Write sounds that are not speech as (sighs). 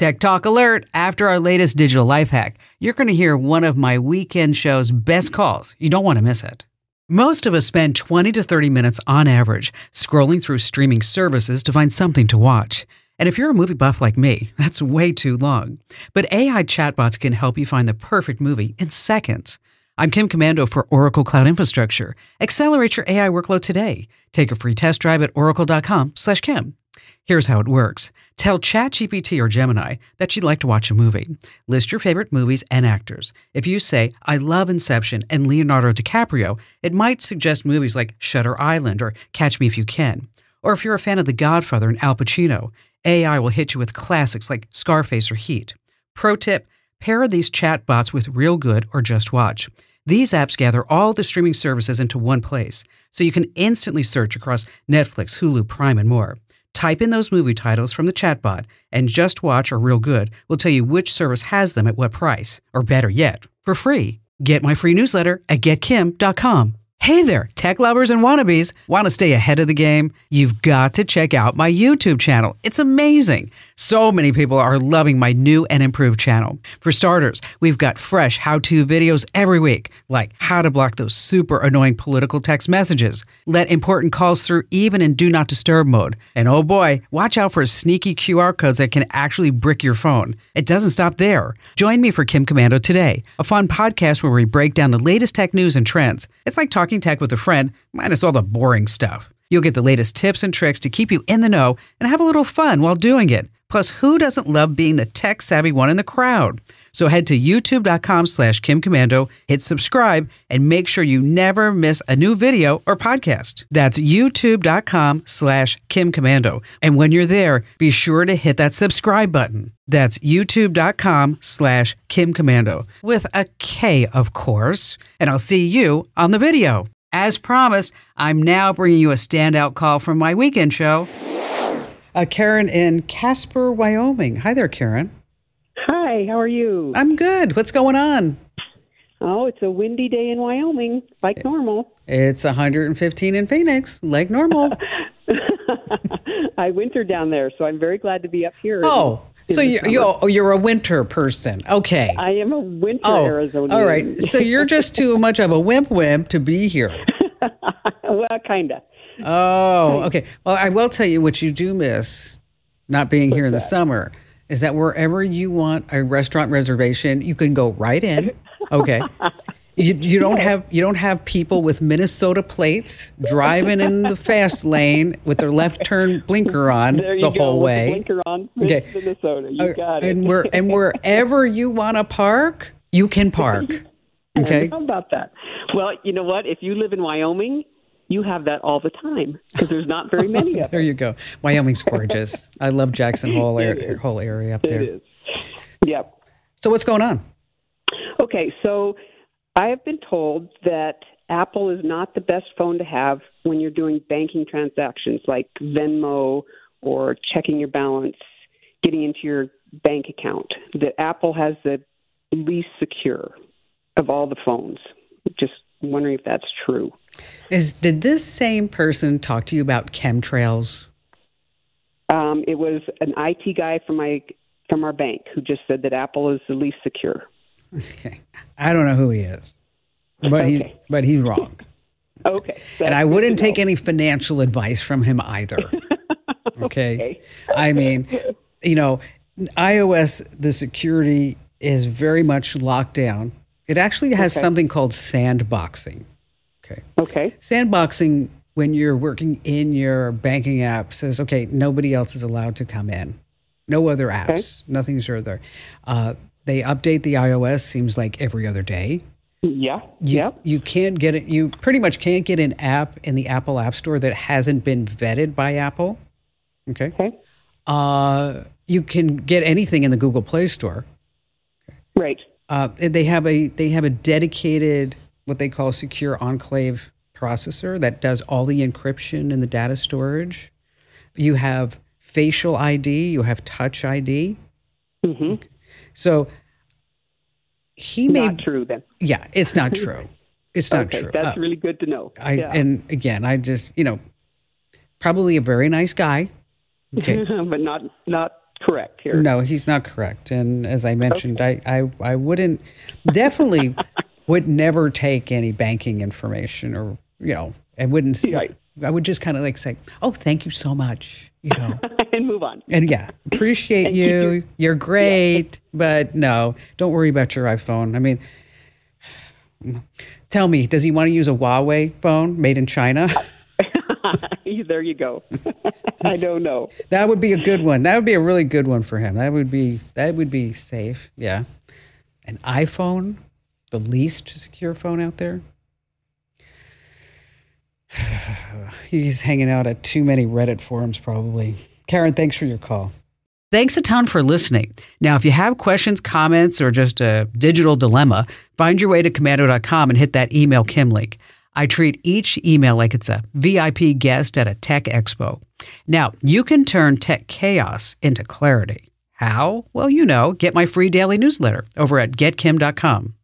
Tech Talk Alert. After our latest digital life hack, you're going to hear one of my weekend show's best calls. You don't want to miss it. Most of us spend 20 to 30 minutes on average scrolling through streaming services to find something to watch. And if you're a movie buff like me, (laughs) that's way too long. But AI chatbots can help you find the perfect movie in seconds. I'm Kim Komando for Oracle Cloud Infrastructure. Accelerate your AI workload today. Take a free test drive at oracle.com/kim. Here's how it works. Tell ChatGPT or Gemini that you'd like to watch a movie. List your favorite movies and actors. If you say, I love Inception and Leonardo DiCaprio, it might suggest movies like Shutter Island or Catch Me If You Can. Or if you're a fan of The Godfather and Al Pacino, AI will hit you with classics like Scarface or Heat. Pro tip pair these chatbots with Reelgood or JustWatch. These apps gather all the streaming services into one place, so you can instantly search across Netflix, Hulu, Prime, and more. Type in those movie titles from the chatbot, and JustWatch or Reelgood will tell you which service has them at what price, or better yet, for free. Get my free newsletter at getkim.com. Hey there, tech lovers and wannabes. Want to stay ahead of the game? You've got to check out my YouTube channel. It's amazing. So many people are loving my new and improved channel. For starters, we've got fresh how to videos every week, like how to block those super annoying political text messages, let important calls through even in do not disturb mode. And oh boy, watch out for sneaky QR codes that can actually brick your phone. It doesn't stop there. Join me for Kim Komando Today, a fun podcast where we break down the latest tech news and trends. It's like talking tech with a friend, minus all the boring stuff. You'll get the latest tips and tricks to keep you in the know and have a little fun while doing it. Plus, who doesn't love being the tech savvy one in the crowd? So head to youtube.com slash kimkomando, hit subscribe, and make sure you never miss a new video or podcast. That's youtube.com slash kimkomando. And when you're there, be sure to hit that subscribe button. That's youtube.com slash kimkomando with a K, of course. And I'll see you on the video. As promised, I'm now bringing you a standout call from my weekend show. Uh, Karen in Casper, Wyoming. Hi there, Karen. Hi, how are you? I'm good. What's going on? Oh, it's a windy day in Wyoming, like normal. It's 115 in Phoenix, like normal. (laughs) (laughs) I winter down there, so I'm very glad to be up here. Oh, so you, you, oh, you're a winter person. Okay. I am a winter oh, Arizonian. All right. So you're just too much of a wimp wimp to be here. (laughs) well, kind of. Oh, okay. Well, I will tell you what you do miss not being here in the summer is that wherever you want a restaurant reservation, you can go right in. Okay. You, you don't have you don't have people with Minnesota plates driving in the fast lane with their left turn blinker on There you the go, whole way. The blinker on. Okay. Minnesota. You Uh, got it. and where and (laughs) wherever you want to park, you can (laughs) park. Okay. How about that? Well, you know what? If you live in Wyoming, you have that all the time because there's not very many of (laughs) There them. you go. Wyoming's gorgeous. I love Jackson Hole (laughs) It area, whole area up there. there. is. Yep. So what's going on? Okay, so I have been told that Apple is not the best phone to have when you're doing banking transactions like Venmo or checking your balance, getting into your bank account. That Apple has the least secure of all the phones. Just wondering if that's true. Is did this same person talk to you about chemtrails? Um, it was an IT guy from my from our bank who just said that Apple is the least secure. Okay. I don't know who he is. But he but he's wrong. (laughs) Okay, And I wouldn't take know. any financial advice from him either. (laughs) Okay. Okay. I mean, you know, iOS the security is very much locked down. It actually has Okay. something called sandboxing. Okay. Okay. Sandboxing when you're working in your banking app says, okay, nobody else is allowed to come in. No other apps. Nothing's there. Uh, they update the iOS seems like every other day. Yeah. You, yep. you can't get it. You pretty much can't get an app in the Apple App Store that hasn't been vetted by Apple. Okay. Okay. Uh, you can get anything in the Google Play Store. Right. Uh, they have a they have a dedicated what they call secure enclave processor that does all the encryption and the data storage. You have facial ID. You have Touch ID. hmm So he Not true then. yeah, it's not true. (laughs) It's not okay, true. that's Uh, really good to know. I yeah. and again, I just you know, probably a very nice guy. Okay, (laughs) but not not correct here. No, he's not correct. And as I mentioned, okay. I, I, I wouldn't definitely would never take any banking information or, you know, I wouldn't. I would just kind of like say, oh, thank you so much, you know, (laughs) and move on. And yeah, appreciate you. You're great. Yeah. But no, don't worry about your iPhone. I mean, tell me, does he want to use a Huawei phone made in China? (laughs) (laughs) there you go. (laughs) I don't know. That would be a good one. That would be a really good one for him. That would be that would be safe. Yeah. An iPhone, the least secure phone out there. (sighs) He's hanging out at too many Reddit forums, probably. Karen, thanks for your call. Thanks a ton for listening. Now, if you have questions, comments, or just a digital dilemma, find your way to komando.com and hit that email Kim link. I treat each email like it's a VIP guest at a tech expo. Now, you can turn tech chaos into clarity. How? Well, you know, get my free daily newsletter over at getkim.com.